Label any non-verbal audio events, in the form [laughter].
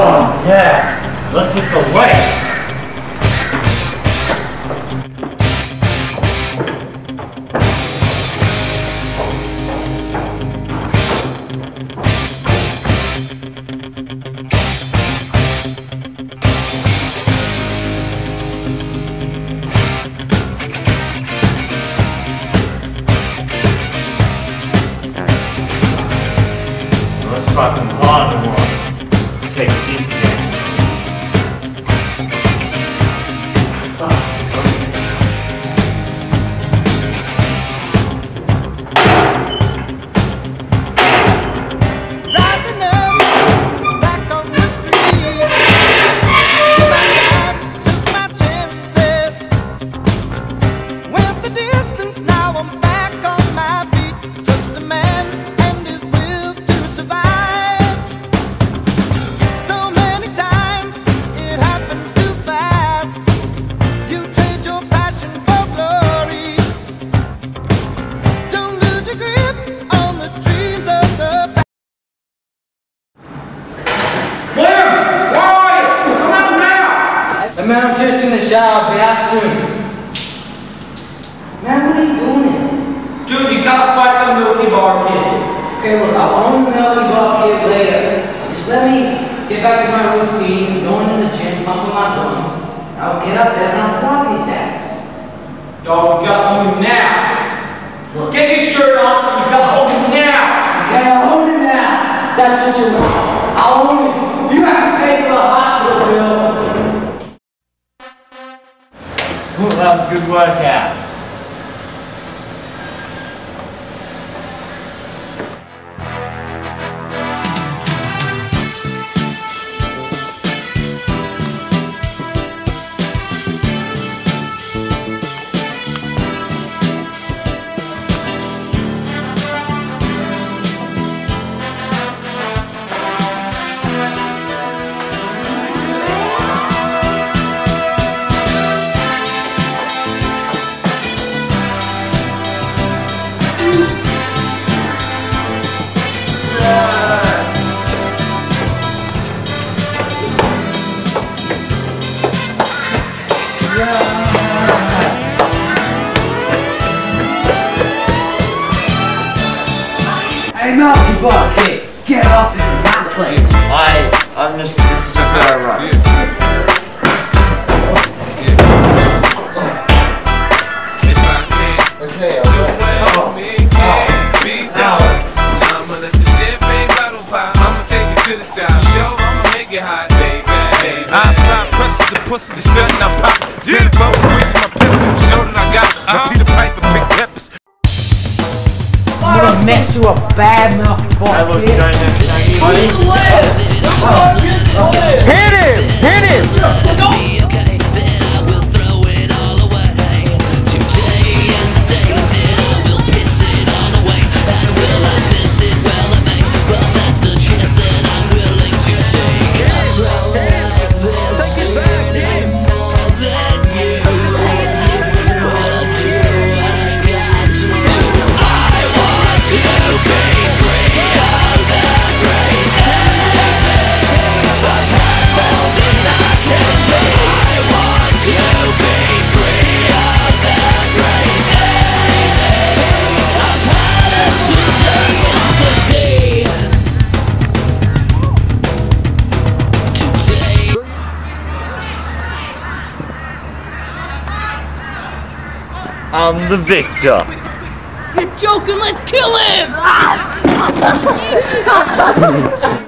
Oh, yeah. Let's just go wait. Let's try some harder ones. Take easy. Man, I'm just in the shower, be out soon. Man, what are you doing? Dude, you gotta fight the Milky Bar kid. Okay, look, I'll own the Melody Bar kid later. Just let me get back to my routine, going in the gym, pumping my guns. I'll get up there and I'll flog his ass. Dog, you gotta own him now. Look. Get your shirt on, you gotta own him now. Okay, I'll own him now. That's what you want. I'll own him. Good workout. Hey, Bar kid, get off this is my place. I, I'm just, this is just where I run. Okay, I apply pressure to pussy, the stud and I pop. Steady bump, squeezing my pistol, gonna mess you up bad, Melody I Bar look, kid. don't Hit him! I'm the victor. He's joking, let's kill him! [laughs]